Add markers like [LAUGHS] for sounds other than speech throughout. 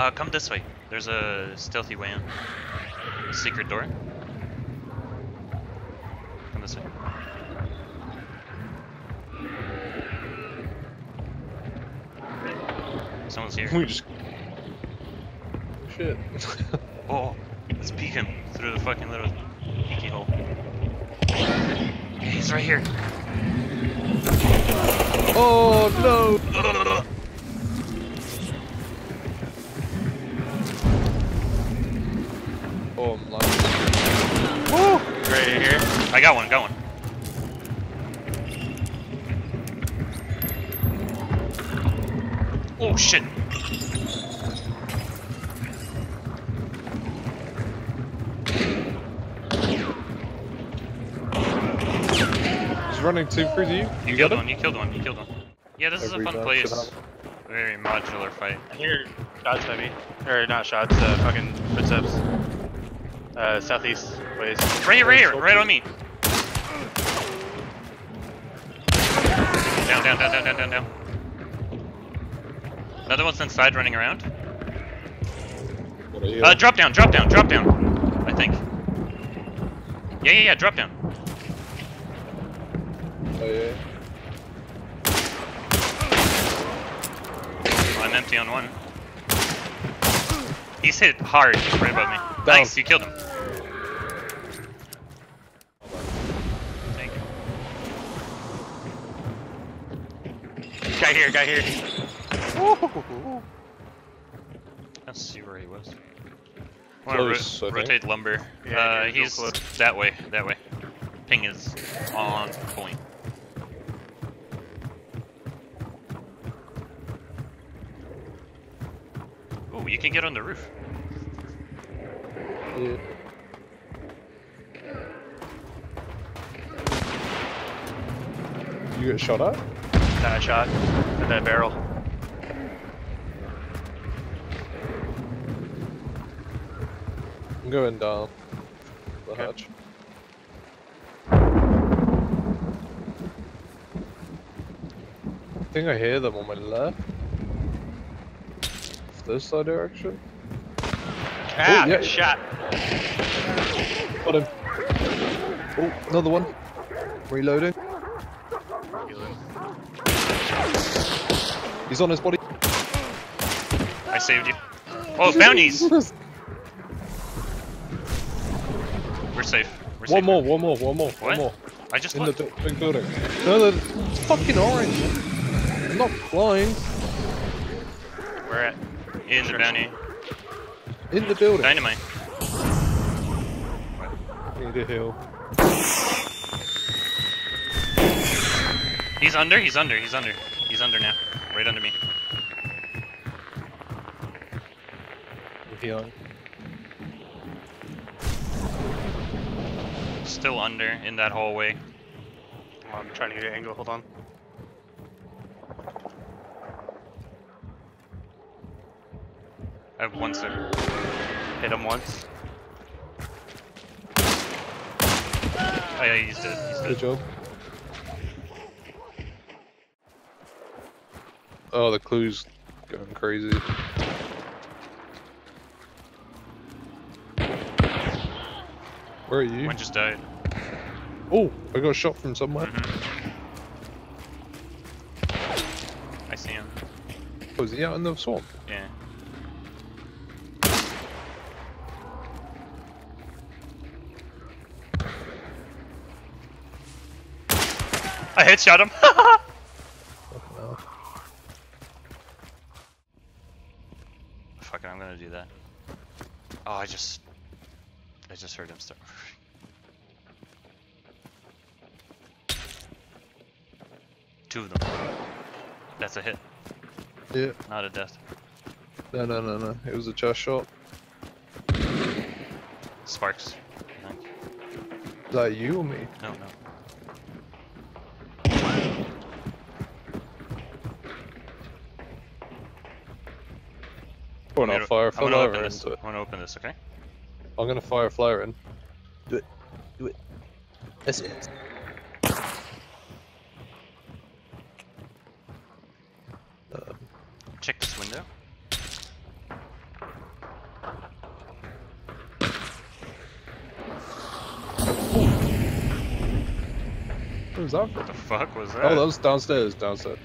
Uh, come this way. There's a stealthy way in. A Secret door. Come this way. Someone's here. We just. Shit. [LAUGHS] Oh, let's peek him through the fucking little peeky hole. Yeah, he's right here. oh no! [LAUGHS] Oh, I'm lying. Woo! Right here. I got one, got one. Oh shit. He's running two through to you. You, You killed got one, you killed one, you killed one. Yeah, this Every is a fun place. Very modular fight. I hear shots by me. Or not shots, uh, fucking footsteps. Uh, southeast ways. Right here, right here, right on me. Down, down, down, down, down, down, down. Another one's inside running around. What are you? Uh, drop down, drop down, drop down. I think. Yeah, yeah, yeah, drop down. Oh, yeah. I'm empty on one. He's hit hard right above me. Nice, you killed him. Guy here, guy here. Let's see where he was. I wanna Close, ro- I think. rotate lumber. Yeah, uh, yeah, he's close. that way, that way. Ping is on point. Ooh, you can get on the roof. yeah. You get shot at? That shot. At that barrel. I'm going down the Okay. hatch. I think I hear them on my left. This side direction. Ah, yeah. shot. Got him. Oh, another one. Reloading. He's on his body. I saved you. Oh, bounties! We're safe. We're safe. One more, one more, one more, What? one more. I just In the big building. No, the it's fucking orange. I'm not blind. Where at? in the bounty. In the building. Dynamite. Need a heal. He's under, he's under, he's under. He's under now. Right under me. I'm healing. Still under in that hallway. Oh, I'm trying to get an angle. Hold on. I have one sec. Hit him once. Oh yeah, he's dead. He's Good dead. job. Oh, the clue's going crazy. Where are you? One just died. Oh, I got shot from somewhere. Mhm. I see him. Was he out in the swamp? Yeah. I headshot him. [LAUGHS] Fucking hell. Fuck it, I'm gonna do that. Oh, I just, I just heard him start. Two of them. That's a hit, Yeah. not a death. No, no, no, no. It was a chest shot. Sparks. Is that you or me? No, no. Go on, I'll fire a flare this. into it. I'm gonna open this, okay? I'm gonna fire a flare in. Do it. Do it. That's it. Um, check this window. What was that? What the fuck was oh, that? Oh, that was downstairs, downstairs.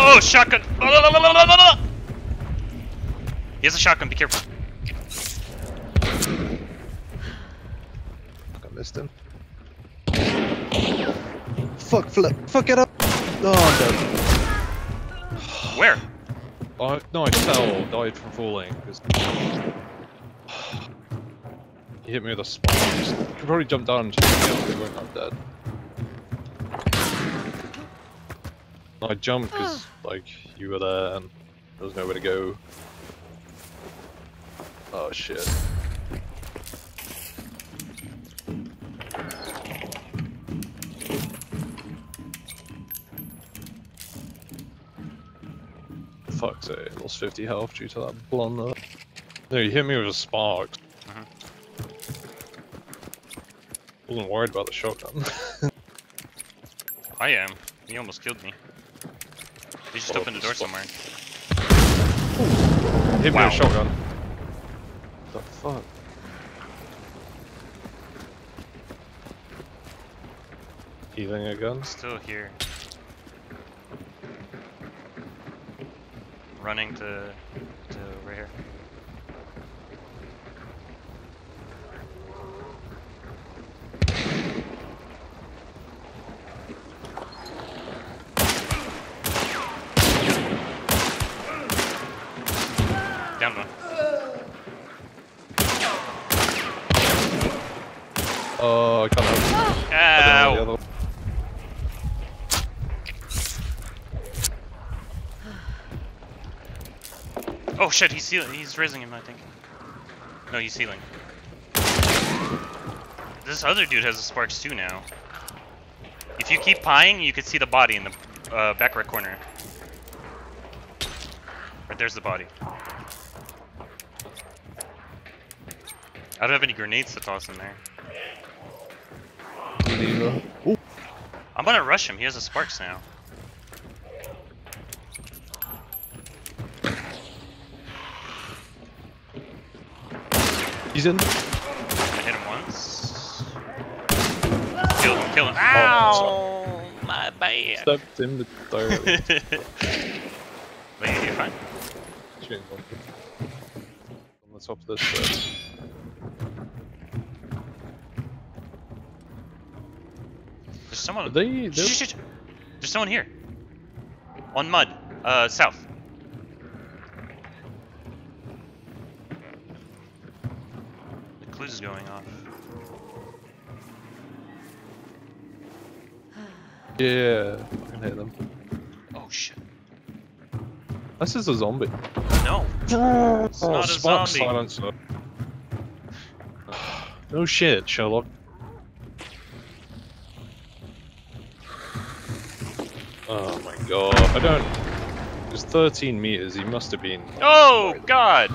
Oh, shotgun! Oh, la. He has a shotgun. Be careful. Fuck, I missed him. Fuck, flip. Fuck it up. Oh, I'm dead. Where? I, no, I fell, died from falling. Cause [SIGHS] he hit me with a spike. Just, could probably jump down and just me up, it won't I'm dead. I jumped because, like, you were there and there was nowhere to go. Oh shit. Fuck's sake, lost 50 health due to that blunder. No, you hit me with a spark. Mhm. Wasn't worried about the shotgun. [LAUGHS] I am. He almost killed me. He just opened the door fuck. somewhere. hit me Wow. with a shotgun. What the fuck? Healing again? Still here. Running to to over here. Down one. Oh, I can't help. The Ow! Oh shit, he's healing. He's raising him, I think. No, he's healing. This other dude has the sparks too now. If you keep pieing, you can see the body in the uh, back right corner. Right there's the body. I don't have any grenades to toss in there. Neither. I'm gonna rush him. He has the sparks now. He's in. I hit him once. Kill him, kill him. Oh, My bad. Stepped in the directly. Wait, [LAUGHS] you're fine. Shooting one. On the top of this stairs. There's someone. Are they? Shh, shh, shh. There's someone here. On mud. Uh, south. The clue's is going off. [SIGHS] Yeah, I can hit them. Oh shit. This is a zombie. No. [SIGHS] It's not a spark zombie. silencer. [SIGHS] No shit, Sherlock. God, I don't. It's 13 meters, he must have been. Oh god.